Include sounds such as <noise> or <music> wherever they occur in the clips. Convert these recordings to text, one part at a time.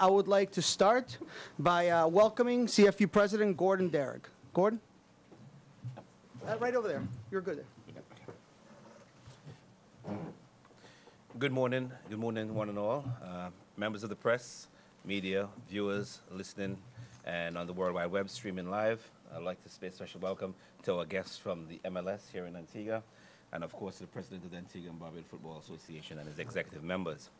I would like to start by uh, welcoming CFU President Gordon Derrick. Gordon? Uh, right over there. You're good there. Good morning, good morning, one and all. Uh, members of the press, media, viewers listening, and on the World Wide Web streaming live. I'd like to say a special welcome to our guests from the MLS here in Antigua, and of course, the president of the Antigua and Barbuda Football Association and his executive members.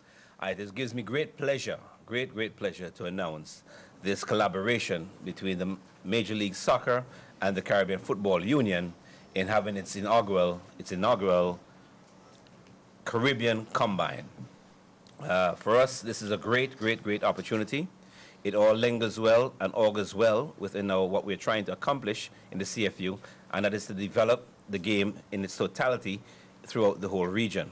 Uh, it gives me great pleasure, great, great pleasure to announce this collaboration between the Major League Soccer and the Caribbean Football Union in having its inaugural, its inaugural Caribbean Combine. Uh, for us, this is a great, great, great opportunity. It all lingers well and augurs well within our, what we're trying to accomplish in the CFU, and that is to develop the game in its totality throughout the whole region.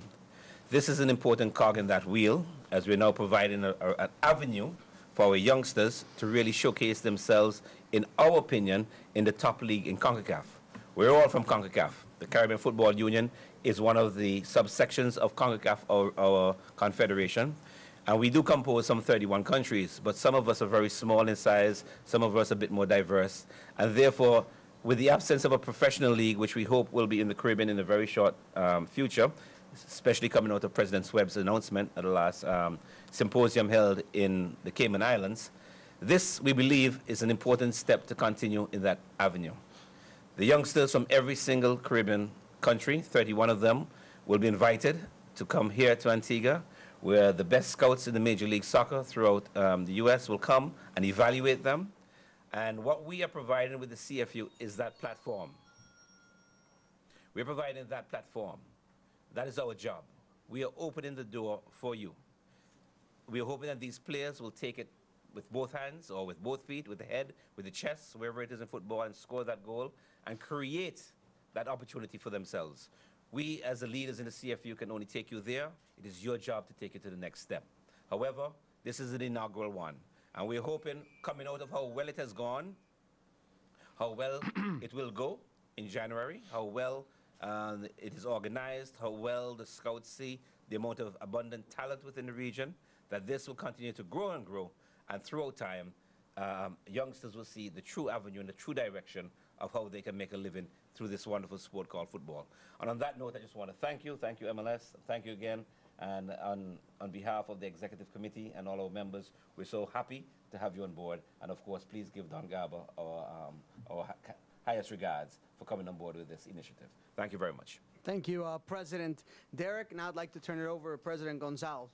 This is an important cog in that wheel, as we're now providing a, a, an avenue for our youngsters to really showcase themselves, in our opinion, in the top league in CONCACAF. We're all from CONCACAF. The Caribbean Football Union is one of the subsections of CONCACAF, our, our confederation. And we do compose some 31 countries, but some of us are very small in size, some of us a bit more diverse. And therefore, with the absence of a professional league, which we hope will be in the Caribbean in a very short um, future, especially coming out of President Webb's announcement at the last um, symposium held in the Cayman Islands, this, we believe, is an important step to continue in that avenue. The youngsters from every single Caribbean country, 31 of them, will be invited to come here to Antigua, where the best scouts in the Major League Soccer throughout um, the U.S. will come and evaluate them. And what we are providing with the CFU is that platform. We're providing that platform. That is our job. We are opening the door for you. We are hoping that these players will take it with both hands or with both feet, with the head, with the chest, wherever it is in football, and score that goal and create that opportunity for themselves. We, as the leaders in the CFU, can only take you there. It is your job to take you to the next step. However, this is an inaugural one. And we're hoping, coming out of how well it has gone, how well <clears throat> it will go in January, how well uh, it is organized, how well the scouts see the amount of abundant talent within the region, that this will continue to grow and grow. And throughout time, um, youngsters will see the true avenue and the true direction of how they can make a living through this wonderful sport called football. And on that note, I just want to thank you. Thank you, MLS. Thank you again. And on, on behalf of the executive committee and all our members, we're so happy to have you on board. And of course, please give Don Garber our, um, our highest regards for coming on board with this initiative. Thank you very much. Thank you, uh, President Derrick. Now I'd like to turn it over to President Gonzalez.